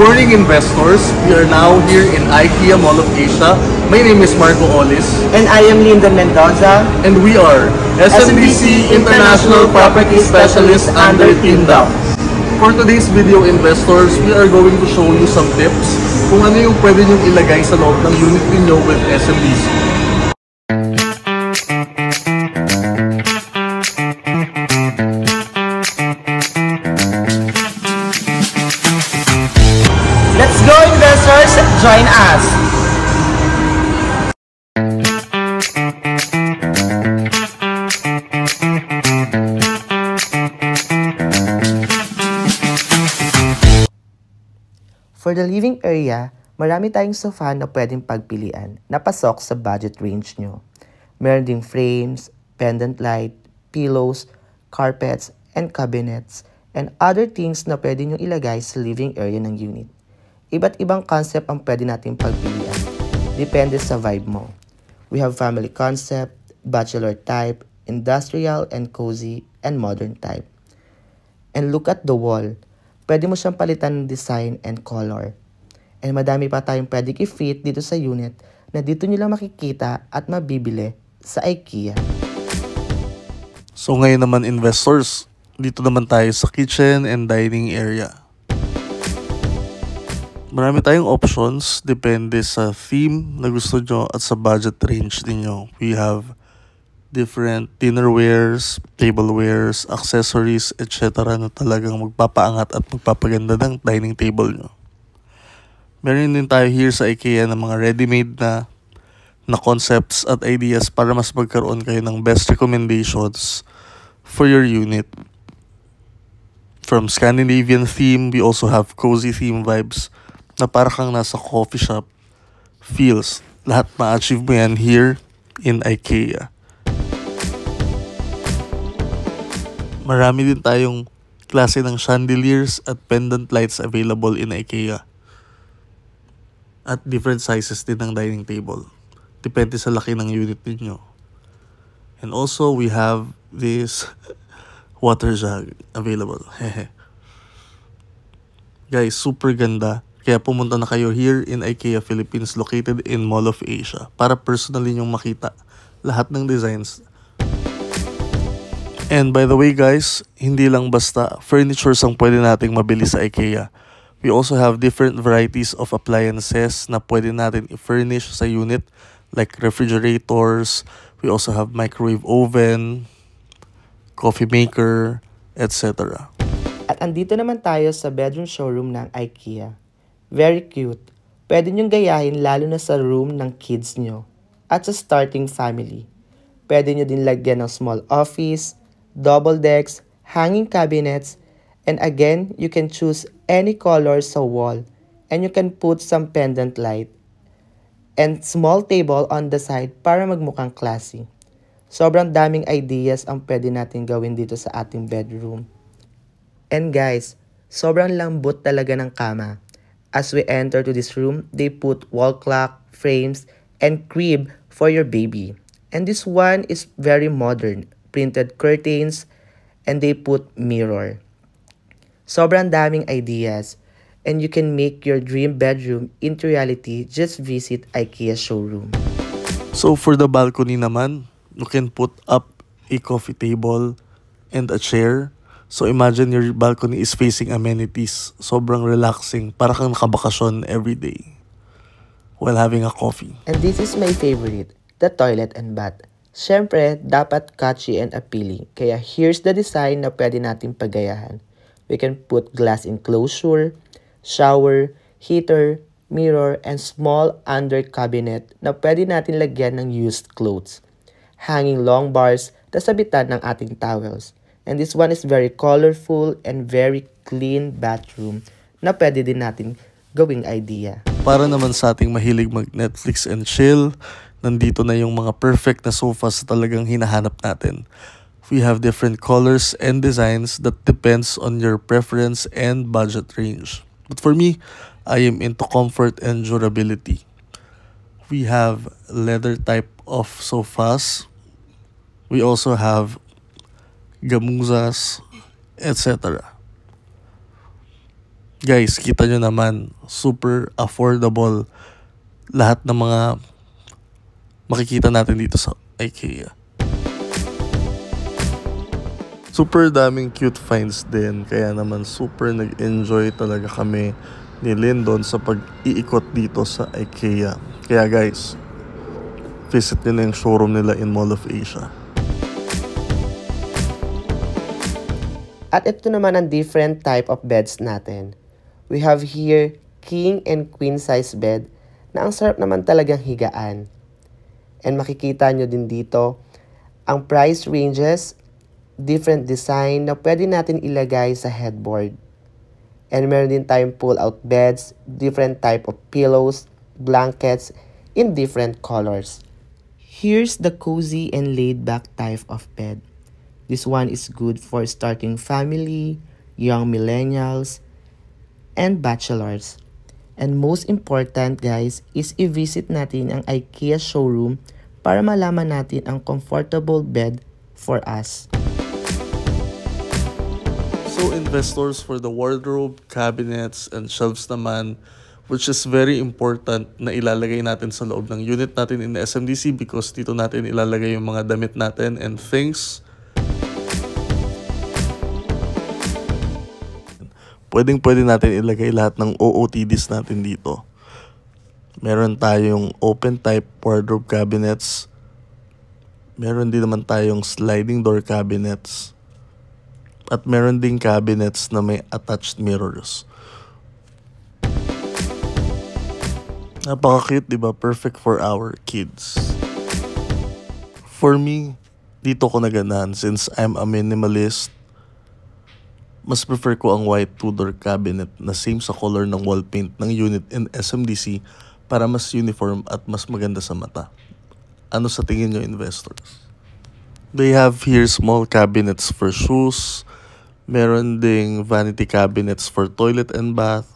morning, investors. We are now here in IKEA Mall of Asia. My name is Marco Olis, And I am Lyndon Mendoza. and we are SMBC International Property Specialists under TeamDAP. For today's video, investors, we are going to show you some tips kung ano yung pwede nyong ilagay sa loob ng unit ninyo with SMBC. Join us! For the living area, marami tayong sofa na pwedeng pagpilian na pasok sa budget range nyo. Meron ding frames, pendant light, pillows, carpets, and cabinets, and other things na pwede nyo ilagay sa living area ng unit. Iba't ibang concept ang pwede nating pagpilian. Depende sa vibe mo. We have family concept, bachelor type, industrial and cozy, and modern type. And look at the wall. Pwede mo siyang palitan ng design and color. And madami pa tayong pwedeng i-fit dito sa unit na dito nyo lang makikita at mabibili sa IKEA. So ngayon naman investors, dito naman tayo sa kitchen and dining area. Marami tayong options depende sa theme na gusto nyo at sa budget range ninyo. We have different dinnerwares, tablewares, accessories, etc. na talagang magpapaangat at magpapaganda ng dining table nyo. Meron din tayo here sa IKEA ng mga ready-made na na concepts at ideas para mas magkaroon kayo ng best recommendations for your unit. From Scandinavian theme, we also have cozy theme vibes na para kang nasa coffee shop feels. Lahat ma-achieve mo yan here in IKEA. Marami din tayong klase ng chandeliers at pendant lights available in IKEA. At different sizes din ng dining table. Depende sa laki ng unit ninyo. And also, we have this water jug available. Guys, super ganda. Kaya pumunta na kayo here in IKEA Philippines located in Mall of Asia para personally nyong makita lahat ng designs. And by the way guys, hindi lang basta furnitures ang pwede nating mabili sa IKEA. We also have different varieties of appliances na pwede natin i-furnish sa unit like refrigerators, we also have microwave oven, coffee maker, etc. At andito naman tayo sa bedroom showroom ng IKEA. Very cute. Pwede nyong gayahin lalo na sa room ng kids nyo at sa starting family. Pwede nyo din lagyan ng small office, double decks, hanging cabinets, and again, you can choose any color sa wall and you can put some pendant light and small table on the side para magmukhang classy. Sobrang daming ideas ang pwede natin gawin dito sa ating bedroom. And guys, sobrang lambot talaga ng kama. As we enter to this room, they put wall clock, frames, and crib for your baby. And this one is very modern. Printed curtains, and they put mirror. Sobrang daming ideas. And you can make your dream bedroom into reality. Just visit IKEA showroom. So for the balcony naman, you can put up a coffee table and a chair. So imagine your balcony is facing amenities. Sobrang relaxing. Para kang nakabakasyon every day while having a coffee. And this is my favorite, the toilet and bath. Siyempre, dapat catchy and appealing. Kaya here's the design na pwede nating pagayahan. We can put glass enclosure, shower, heater, mirror, and small under cabinet na pwede natin lagyan ng used clothes. Hanging long bars na sabitan ng ating towels. And this one is very colorful and very clean bathroom na pwede din natin gawing idea. Para naman sa ating mahilig mag-Netflix and chill, nandito na yung mga perfect na sofas na talagang hinahanap natin. We have different colors and designs that depends on your preference and budget range. But for me, I am into comfort and durability. We have leather type of sofas. We also have gamuzas, etc. Guys, kita nyo naman, super affordable lahat ng mga makikita natin dito sa IKEA. Super daming cute finds din, kaya naman super nag-enjoy talaga kami ni Lyndon sa pag-iikot dito sa IKEA. Kaya guys, visit nyo na yung showroom nila in Mall of Asia. At ito naman ang different type of beds natin. We have here king and queen size bed na ang sarap naman talagang higaan. And makikita nyo din dito ang price ranges, different design na pwede natin ilagay sa headboard. And meron din tayong pull-out beds, different type of pillows, blankets in different colors. Here's the cozy and laid-back type of bed. This one is good for starting family, young millennials, and bachelors. And most important guys is i-visit natin ang IKEA showroom para malaman natin ang comfortable bed for us. So investors for the wardrobe, cabinets, and shelves naman, which is very important na ilalagay natin sa loob ng unit natin in SMDC because dito natin ilalagay yung mga damit natin and things pwedeng pwede natin ilagay lahat ng OOTDs natin dito. Meron tayong open type wardrobe cabinets. Meron din naman tayong sliding door cabinets. At meron ding cabinets na may attached mirrors. Napaka-cute, di ba? Perfect for our kids. For me, dito ko naganahan since I'm a minimalist mas prefer ko ang white Tudor cabinet na same sa color ng wall paint ng unit in SMDC para mas uniform at mas maganda sa mata. Ano sa tingin nyo investors? They have here small cabinets for shoes, meron ding vanity cabinets for toilet and bath,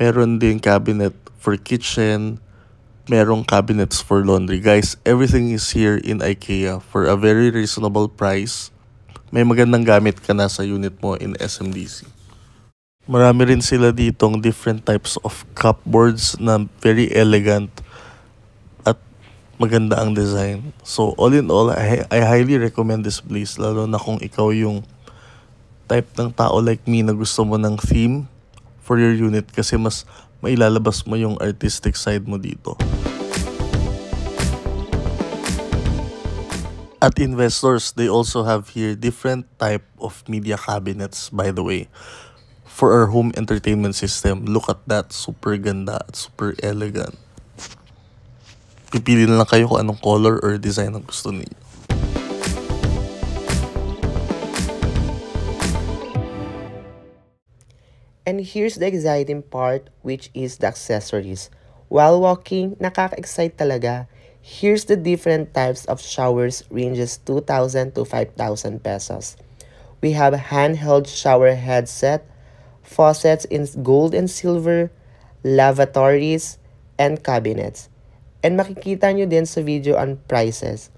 meron ding cabinet for kitchen, merong cabinets for laundry. Guys, everything is here in IKEA for a very reasonable price may magandang gamit ka na sa unit mo in SMDC. Marami rin sila ditong different types of cupboards na very elegant at maganda ang design. So all in all, I, I highly recommend this place lalo na kung ikaw yung type ng tao like me na gusto mo ng theme for your unit kasi mas mailalabas mo yung artistic side mo dito. At investors, they also have here different type of media cabinets, by the way. For our home entertainment system, look at that. Super ganda at super elegant. Pipili na lang kayo kung anong color or design ang gusto niyo. And here's the exciting part, which is the accessories. While walking, nakaka-excite talaga Here's the different types of showers ranges 2,000 to 5,000 pesos. We have handheld shower headset, faucets in gold and silver, lavatories, and cabinets. And makikita nyo din sa video on prices.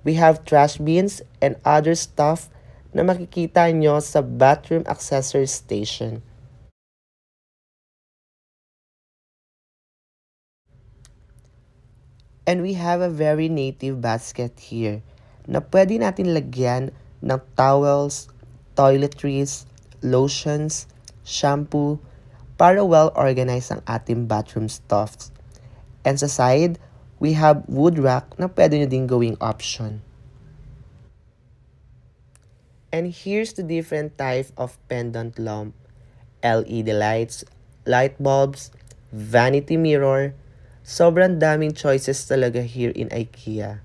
We have trash bins and other stuff na makikita nyo sa bathroom accessory station. And we have a very native basket here na pwede natin lagyan ng towels, toiletries, lotions, shampoo, para well-organized ang ating bathroom stuffs. And sa side, we have wood rack na pwede nyo din gawing option. And here's the different type of pendant lamp, LED lights, light bulbs, vanity mirror, Sobrang daming choices talaga here in IKEA.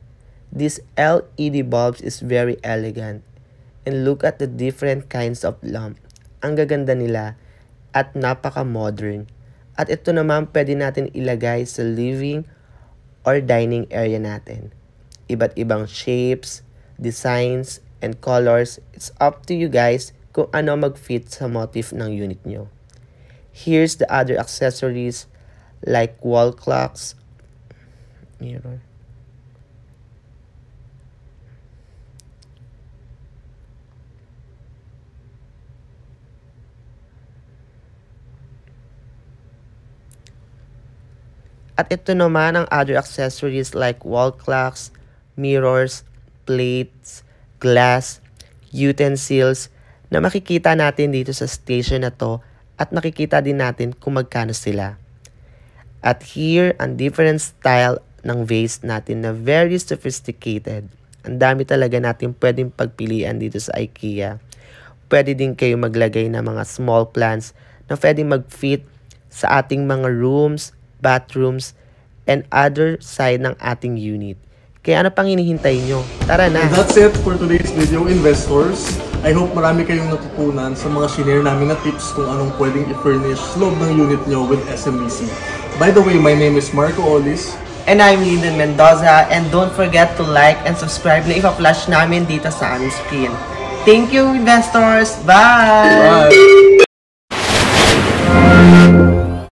This LED bulbs is very elegant. And look at the different kinds of lamp. Ang gaganda nila at napaka-modern. At ito naman pwede natin ilagay sa living or dining area natin. Iba't ibang shapes, designs, and colors. It's up to you guys kung ano mag-fit sa motif ng unit nyo. Here's the other accessories like wall clocks. Mirror. At ito naman ang other accessories like wall clocks, mirrors, plates, glass, utensils na makikita natin dito sa station na to at makikita din natin kung magkano sila. At here, ang different style ng vase natin na very sophisticated. Ang dami talaga natin pwedeng pagpilian dito sa IKEA. Pwede din kayo maglagay ng mga small plants na pwedeng mag-fit sa ating mga rooms, bathrooms, and other side ng ating unit. Kaya ano pang hinihintay nyo? Tara na! And that's it for today's video, investors. I hope marami kayong natutunan sa mga shinare namin na tips kung anong pwedeng i-furnish loob ng unit nyo with SMBC. By the way, my name is Marco Olis. And I'm Lyndon Mendoza and don't forget to like and subscribe na ipa-flash namin dito sa aming screen. Thank you, investors! Bye! Bye!